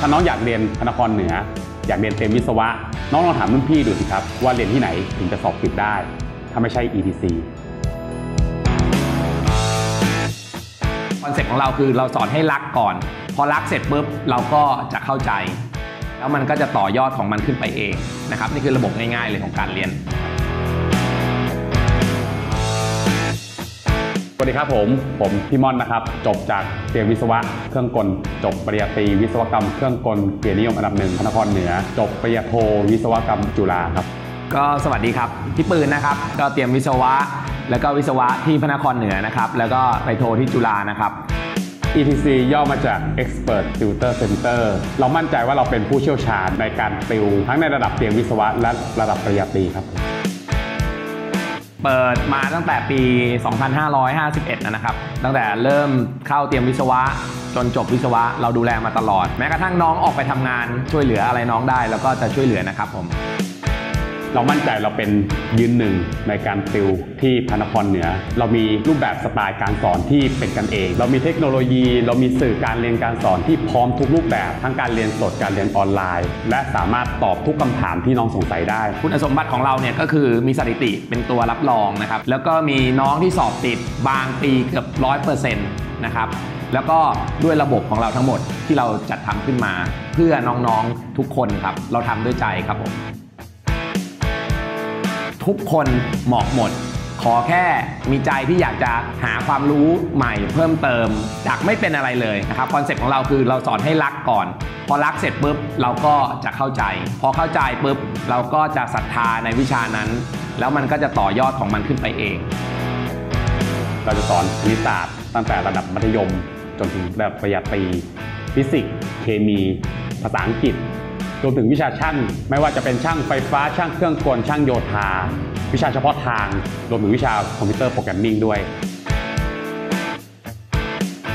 ถ้าน้องอยากเรียนพระนครเหนือ อยากเรียนเตรียมวิศวะ น้องลองถามรุ่นพี่ดูสิครับ ว่าเรียนที่ไหนถึงจะสอบติดได้ ถ้าไม่ใช่ ETC คอนเซ็ปต์ของเราคือเราสอนให้รักก่อน พอรักเสร็จปุ๊บเราก็จะเข้าใจ แล้วมันก็จะต่อยอดของมันขึ้นไปเองนะครับนี่คือระบบง่ายๆเลยของการเรียน สวัสดีครับผม ผมพี่ม่อนนะครับ จบจากเตรียมวิศวะเครื่องกล จบปริญญาตรีวิศวกรรมเครื่องกลเกียรตินิยมอันดับหนึ่งพระนครเหนือ จบปริญญาโทวิศวกรรมจุฬาครับ ก็สวัสดีครับพี่ปืนนะครับ ก็เตรียมวิศวะ แล้วก็วิศวะที่พระนครเหนือนะครับ แล้วก็ไปโทที่จุฬานะครับ ETC ย่อมาจาก Expert Tutor Center เรามั่นใจว่าเราเป็นผู้เชี่ยวชาญในการติว ทั้งในระดับเตรียมวิศวะและระดับปริญญาตรีครับ เปิดมาตั้งแต่ปี 2551 นะครับ ตั้งแต่เริ่มเข้าเตรียมวิศวะ จนจบวิศวะเราดูแลมาตลอด แม้กระทั่งน้องออกไปทำงานช่วยเหลืออะไรน้องได้ แล้วก็จะช่วยเหลือนะครับผม เรามั่นใจเราเป็นยืนหนึ่งในการติวที่พระนครเหนือ เรามีรูปแบบสไตล์การสอนที่เป็นกันเอง เรามีเทคโนโลยี เรามีสื่อการเรียนการสอนที่พร้อมทุกรูปแบบทั้งการเรียนสดการเรียนออนไลน์ และสามารถตอบทุกคำถามที่น้องสงสัยได้ คุณสมบัติของเราเนี่ยก็คือมีสถิติเป็นตัวรับรองนะครับแล้วก็มีน้องที่สอบติดบางปีเกือบร้อยเปอร์เซ็นต์นะครับแล้วก็ด้วยระบบของเราทั้งหมดที่เราจัดทำขึ้นมา เพื่อน้องๆทุกคนครับเราทำด้วยใจครับผม ทุกคนเหมาะหมด ขอแค่มีใจที่อยากจะหาความรู้ใหม่เพิ่มเติม จากไม่เป็นอะไรเลยนะครับคอนเซ็ปต์ของเราคือเราสอนให้รักก่อน พอรักเสร็จปุ๊บเราก็จะเข้าใจ พอเข้าใจปุ๊บเราก็จะศรัทธาในวิชานั้น แล้วมันก็จะต่อยอดของมันขึ้นไปเอง เราจะสอนคณิตศาสตร์ตั้งแต่ระดับมัธยม จนถึงระดับปริญญาตรีฟิสิกส์เคมี ภาษาอังกฤษ รวมถึงวิชาช่าง ไม่ว่าจะเป็นช่างไฟฟ้าช่างเครื่องกลช่างโยธา วิชาเฉพาะทาง รวมถึงวิชาคอมพิวเตอร์ programming ด้วย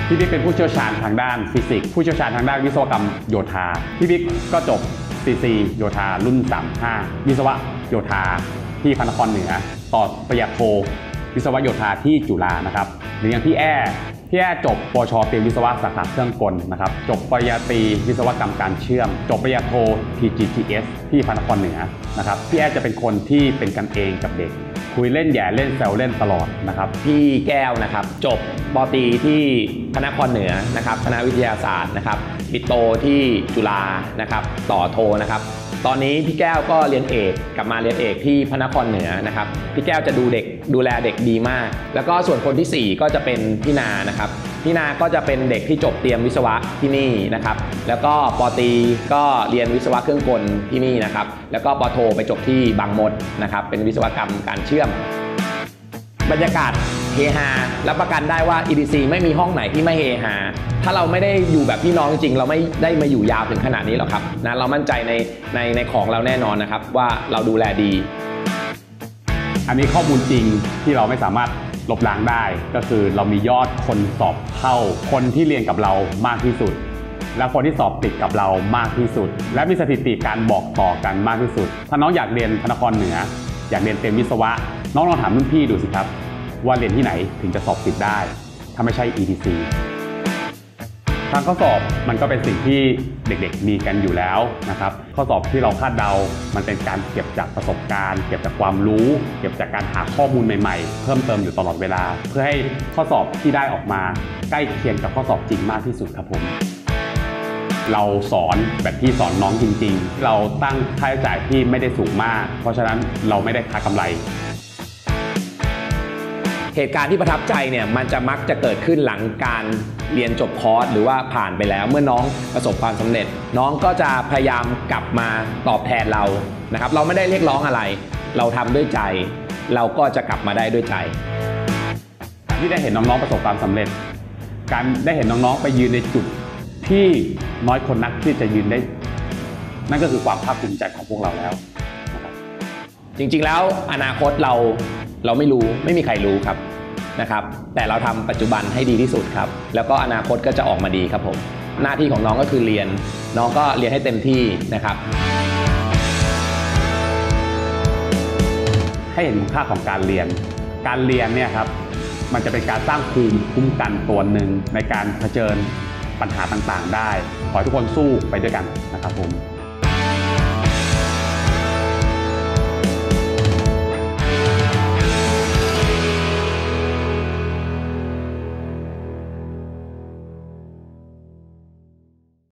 พี่บิ๊กเป็นผู้เชี่ยวชาญทางด้านฟิสิกส์ผู้เชี่ยวชาญทางด้านวิศวกรรมโยธาพี่บิ๊กก็จบ CC โยธารุ่น 35 วิศวะโยธาที่พระนครเหนือ ต่อปริญญาโทวิศวะโยธาที่จุฬานะครับหรืออย่างพี่แอ้ พี่แอจบปชเตรีวิศวะสาขาเครื่องกลนะครับ จบปริญญาตรีวิศวกรรมการเชื่อม จบปริญญาโท TGTS ที่พระนครเหนือนะครับ พี่แอจะเป็นคนที่เป็นกันเองกับเด็ก คุยเล่นแย่เล่นแซวเล่นตลอดนะครับ พี่แก้วนะครับ จบปตรีที่พระนครเหนือนะครับ คณะวิทยาศาสตร์นะครับปิโตที่จุฬานะครับ ต่อโทนะครับ ตอนนี้พี่แก้วก็เรียนเอกกลับมาเรียนเอกที่พระนครเหนือนะครับพี่แก้วจะดูเด็กดูแลเด็กดีมาก แล้วก็ส่วนคนทีสี่ 4 ก็จะเป็นพี่นานะครับพี่นาก็จะเป็นเด็กที่จบเตรียมวิศวะที่นี่นะครับ แล้วก็ปอตีก็เรียนวิศวะเครื่องกลที่นี่นะครับ แล้วก็ปอโทไปจบที่บางมดนะครับ เป็นวิศวกรรมการเชื่อม บรรยากาศเฮฮารับประกันได้ว่า EDC ไม่มีห้องไหนที่ไม่เฮฮาถ้าเราไม่ได้อยู่แบบพี่น้องจริง เราไม่ได้มาอยู่ยาวถึงขนาดนี้หรอกครับนะเรามั่นใจในในในของเราแน่นอนนะครับ ว่าเราดูแลดี อันนี้ข้อมูลจริงที่เราไม่สามารถลบล้างได้ ก็คือเรามียอดคนสอบเข้า คนที่เรียนกับเรามากที่สุด และคนที่สอบติดกับเรามากที่สุด และมีสถิติการบอกต่อกันมากที่สุด ถ้าน้องอยากเรียนพระนครเหนือ อยากเรียนเตรียมวิศวะ น้องลองถามรุ่นพี่ดูสิครับ ว่าเรียนที่ไหนถึงจะสอบติดได้ ถ้าไม่ใช่ ETC ทางข้อสอบมันก็เป็นสิ่งที่เด็กๆ มีกันอยู่แล้วนะครับ ข้อสอบที่เราคาดเดา มันเป็นการเก็บจากประสบการณ์ เก็บจากความรู้ เก็บจากการหาข้อมูลใหม่ๆ เพิ่มเติมอยู่ตลอดเวลา เพื่อให้ข้อสอบที่ได้ออกมา ใกล้เคียงกับข้อสอบจริงมากที่สุดครับผม เราสอนแบบที่สอนน้องจริง ๆ เราตั้งค่าใช้จ่ายที่ไม่ได้สูงมาก เพราะฉะนั้นเราไม่ได้ค่ากำไร เหตุการณ์ที่ประทับใจเนี่ยมันจะมักจะเกิดขึ้นหลังการเรียนจบคอร์สหรือว่าผ่านไปแล้ว เมื่อน้องประสบความสำเร็จ น้องก็จะพยายามกลับมาตอบแทนเรานะครับ เราไม่ได้เรียกร้องอะไร เราทำด้วยใจ เราก็จะกลับมาได้ด้วยใจ ที่ได้เห็นน้องๆประสบความสำเร็จ การได้เห็นน้องๆไปยืนในจุดที่น้อยคนนักที่จะยืนได้ นั่นก็คือความภาคภูมิใจของพวกเราแล้ว จริงๆแล้วอนาคตเราเราไม่รู้ไม่มีใครรู้ครับนะครับแต่เราทำปัจจุบันให้ดีที่สุดครับ แล้วก็อนาคตก็จะออกมาดีครับผมหน้าที่ของน้องก็คือเรียน น้องก็เรียนให้เต็มที่นะครับ ให้เห็นคุณค่าของการเรียน การเรียนเนี่ยครับมันจะเป็นการสร้างภูมิคุ้มกันตัวหนึ่งในการเผชิญปัญหาต่างๆ ได้ ขอให้ทุกคนสู้ไปด้วยกันนะครับผม